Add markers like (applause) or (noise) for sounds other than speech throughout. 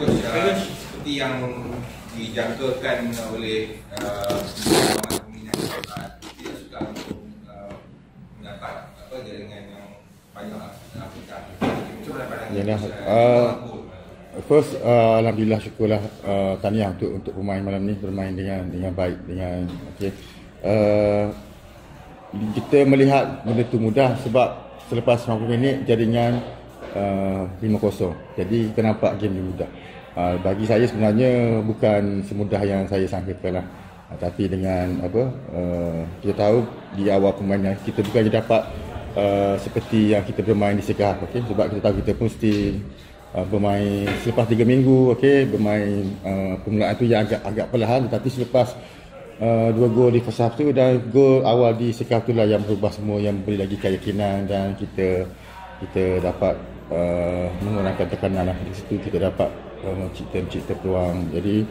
Uh, seperti yang dijangkakan oleh uh, peminat uh, tidak suka untuk uh, mendapat apa jaringan yang banyak Yalah, coach, uh? First, uh, alhamdulillah syukurlah uh, tahniah untuk untuk pemain malam ni bermain dengan dengan baik dengan okey. Uh, kita melihat benda tu mudah sebab selepas 90 minit jaringan uh, 5-0. Jadi kita nampak game ni mudah. Uh, bagi saya sebenarnya bukan semudah yang saya sangkakan lah. Uh, tapi dengan apa uh, kita tahu di awal permainan kita bukan dapat uh, seperti yang kita bermain di Sekah okey sebab kita tahu kita pun mesti uh, bermain selepas 3 minggu okey bermain uh, permulaan tu yang agak agak perlahan tetapi selepas uh, dua gol di first half tu dan gol awal di half tu lah yang berubah semua yang beri lagi keyakinan dan kita kita dapat uh, mengurangkan tekanan lah. Di situ kita dapat uh, mencipta mencipta peluang. Jadi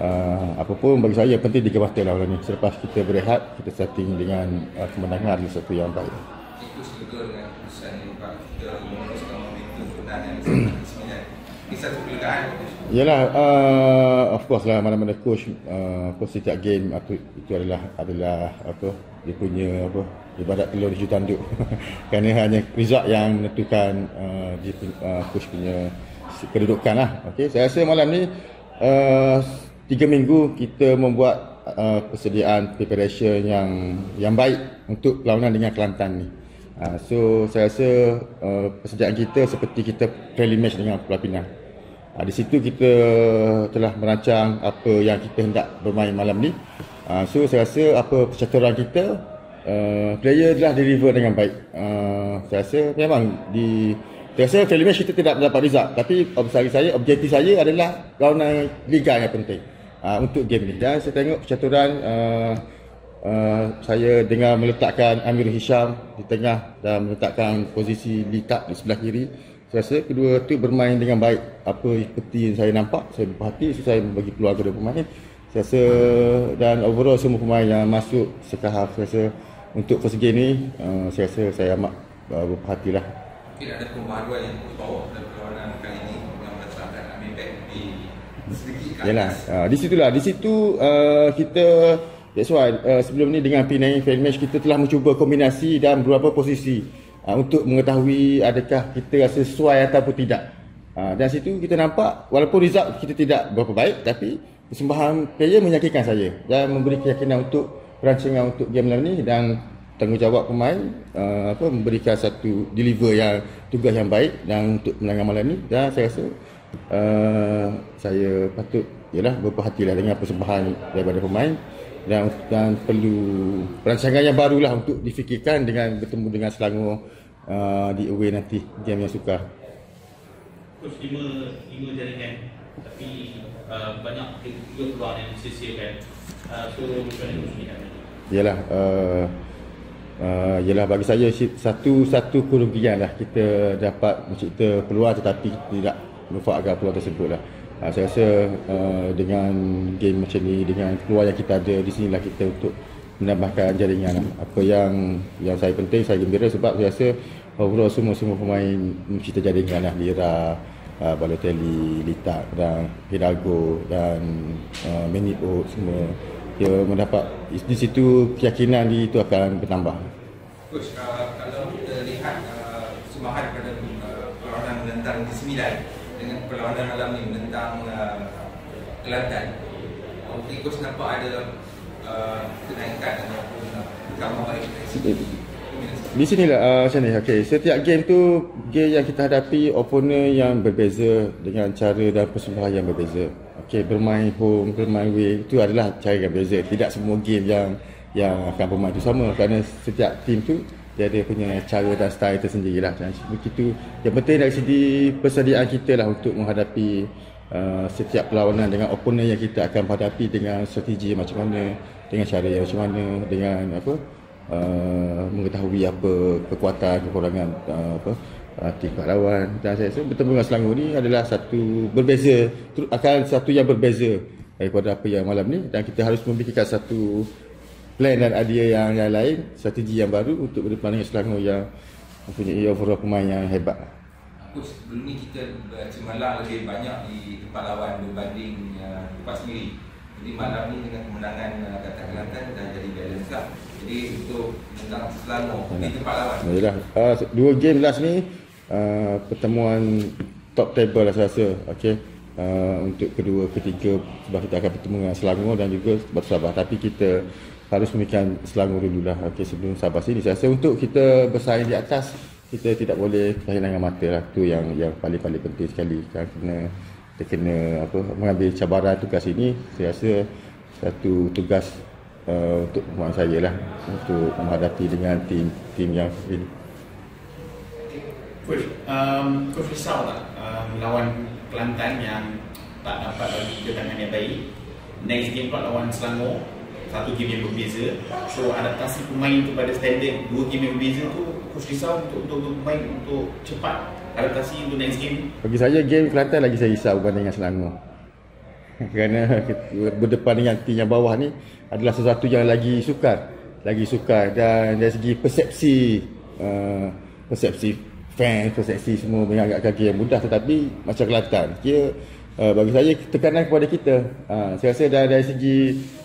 uh, apa pun bagi saya penting tiga mata lah ni. Selepas kita berehat kita starting dengan uh, kemenangan satu yang baik. Itu dengan keputusan yang kita meneruskan momentum kemenangan satu kelegaan. Yalah, uh, of course lah mana-mana coach uh, coach setiap game apa itu adalah adalah apa dia punya apa ibadat telur di tanduk. (laughs) Kerana hanya result yang menentukan uh, dia uh, coach punya kedudukan lah. Okay, saya rasa malam ni uh, tiga minggu kita membuat uh, persediaan preparation yang yang baik untuk perlawanan dengan Kelantan ni. Uh, so saya rasa uh, persediaan kita seperti kita friendly match dengan Pulau Pinang. Uh, di situ kita telah merancang apa yang kita hendak bermain malam ni. Uh, so saya rasa apa percaturan kita uh, player telah deliver dengan baik. Uh, saya rasa memang di saya rasa friendly match kita tidak mendapat result tapi bagi saya objektif saya adalah lawanan liga yang penting uh, untuk game ni. Dan saya tengok percaturan uh, Uh, saya dengan meletakkan Amir Hisham di tengah dan meletakkan posisi di sebelah kiri saya rasa kedua tu bermain dengan baik. Apa seperti yang saya nampak saya berhati so saya bagi peluang kepada pemain. Saya rasa dan overall semua pemain yang masuk sekahaf saya rasa untuk first game ni uh, saya rasa saya amat uh, berhati lah Mungkin ada pembaharuan yang bawa dalam perlawanan kali ini yang berdasarkan Amir Beck di sedikit ke Yalah, uh, di situlah. Di situ uh, kita that's why uh, sebelum ni dengan Penang Fan Match kita telah mencuba kombinasi dan beberapa posisi uh, untuk mengetahui adakah kita rasa sesuai ataupun tidak. Uh, dan situ kita nampak walaupun result kita tidak berapa baik tapi persembahan player meyakinkan saya dan memberi keyakinan untuk perancangan untuk game malam ni dan tanggungjawab pemain uh, apa memberikan satu deliver yang tugas yang baik dan untuk menangkan malam ni dan saya rasa uh, saya patut ialah berperhatilah dengan persembahan daripada pemain dan dan perlu perancangan yang barulah untuk difikirkan dengan bertemu dengan Selangor uh, di away nanti game yang sukar. Coach lima, lima jaringan tapi uh, banyak juga peluang yang disisikan. Uh, so macam mana? Yalah uh, uh, yalah bagi saya satu satu kerugian lah kita dapat mencipta peluang tetapi tidak memanfaatkan peluang tersebut lah. Uh, saya rasa uh, dengan game macam ni dengan peluang yang kita ada di sinilah kita untuk menambahkan jaringan lah. Apa yang yang saya penting saya gembira sebab saya rasa overall semua semua pemain mencipta jaringan lah Lira uh, Balotelli, Litak dan Hidalgo dan uh, Menito semua dia mendapat di situ keyakinan di itu akan bertambah. Coach, uh, kalau kita lihat uh, persembahan pada uh, perlawanan menentang di sembilan dengan perlawanan malam ni menentang uh, Kelantan, mungkin coach nampak ada uh, kenaikan ataupun uh, gambar baik dari. Di sinilah uh, macam ni. Okey, setiap game tu game yang kita hadapi opponent yang berbeza dengan cara dan persembahan yang berbeza. Okey, bermain home, bermain away itu adalah cara yang berbeza. Tidak semua game yang yang akan bermain itu sama kerana setiap tim tu dia ada punya cara dan style tersendiri lah. Dan begitu. Yang penting dari segi persediaan kita lah untuk menghadapi uh, setiap perlawanan dengan opponent yang kita akan hadapi dengan strategi macam mana, dengan cara yang macam mana, dengan apa uh, mengetahui apa kekuatan kekurangan uh, apa uh, tim pahlawan. Dan saya rasa bertemu dengan Selangor ni adalah satu berbeza akan satu yang berbeza daripada apa yang malam ni. Dan kita harus memikirkan satu plan dan idea yang, yang lain strategi yang baru untuk berdepan dengan Selangor yang mempunyai overall pemain yang hebat coach sebelum ni kita bercemalang lebih banyak di tempat lawan berbanding uh, tempat sendiri. Jadi malam ni dengan kemenangan uh, Kata Kelantan dah jadi balance lah. Jadi untuk tentang Selangor di tempat lawan. Yalah, uh, dua game last ni uh, pertemuan top table lah saya rasa. Okey. Uh, untuk kedua, ketiga sebab kita akan bertemu dengan Selangor dan juga Batu Sabah. Tapi kita harus memikirkan Selangor dulu lah okay, sebelum Sabah sini. Saya rasa untuk kita bersaing di atas kita tidak boleh kehilangan mata lah. Tu yang yang paling-paling penting sekali. Kan kena kita kena apa mengambil cabaran tugas ini saya rasa satu tugas uh, untuk pemain saya lah untuk menghadapi dengan tim tim yang ini. Coach, um, Coach risau tak um, lawan Kelantan yang tak dapat kedatangan yang baik? Next game pula lawan Selangor satu game yang berbeza so adaptasi pemain tu pada standard dua game yang berbeza tu coach risau untuk untuk, untuk pemain untuk cepat adaptasi untuk next game Bagi saya game Kelantan lagi saya risau berbanding dengan Selangor. (laughs) Kerana berdepan dengan tim yang bawah ni adalah sesuatu yang lagi sukar, lagi sukar dan dari segi persepsi uh, persepsi fans, persepsi semua menganggapkan game mudah tetapi macam Kelantan. Kira uh, bagi saya tekanan kepada kita. Uh, saya rasa dari, dari segi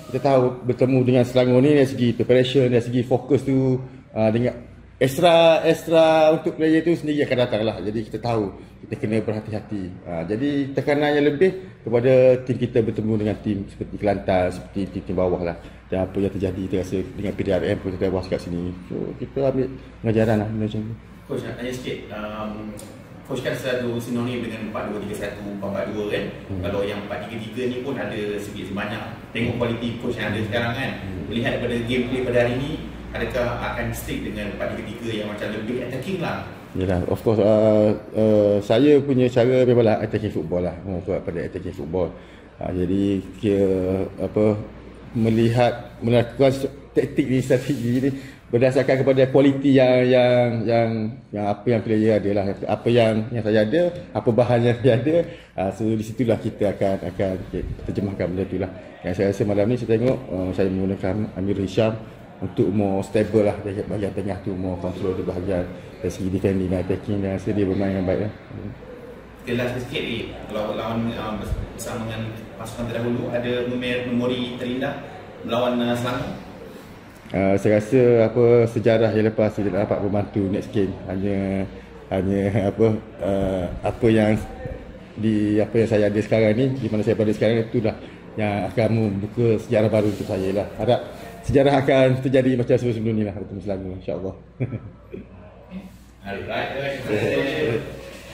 kita tahu bertemu dengan Selangor ni dari segi preparation, dari segi fokus tu uh, dengan extra extra untuk player tu sendiri akan datang lah. Jadi kita tahu kita kena berhati-hati. Ha, jadi tekanan yang lebih kepada tim kita bertemu dengan tim seperti Kelantan, seperti tim-tim bawah lah. Dan apa yang terjadi kita rasa dengan PDRM pun kita bawah kat sini. So kita ambil pengajaran lah macam tu. Coach nak tanya sikit um, Coach kan selalu sinonim dengan 4-2-3-1, 4-4-2 kan hmm. Kalau yang 4-3-3 ni pun ada sedikit sebanyak Tengok kualiti coach yang ada sekarang kan hmm. Melihat daripada gameplay pada hari ni Adakah akan stick dengan 4-3-3 yang macam lebih attacking lah Yalah, of course uh, uh, saya punya cara memanglah attacking football lah. Oh, pada attacking football. Uh, jadi kira apa melihat melakukan taktik ni strategi ni berdasarkan kepada kualiti yang yang yang yang apa yang player ada lah. Apa yang yang saya ada apa bahan yang saya ada uh, so di situlah kita akan akan terjemahkan benda tu lah. Yang saya rasa malam ni saya tengok uh, saya menggunakan Amir Hisham untuk more stable lah. Dari bahagian tengah tu more control di bahagian dari segi defending dan attacking. Dan rasa dia bermain dengan baik lah. Jelas sikit ni. Kalau lawan uh, bersama dengan pasukan terdahulu ada memori terindah melawan uh, Selangor. Uh, saya rasa apa sejarah yang lepas kita dapat membantu next game hanya hanya (laughs) apa uh, apa yang di apa yang saya ada sekarang ni di mana saya berada sekarang itulah yang akan membuka sejarah baru untuk saya lah. Harap sejarah akan terjadi macam sebelum-sebelum ni lah bertemu Selangor insyaAllah. (laughs) Alright.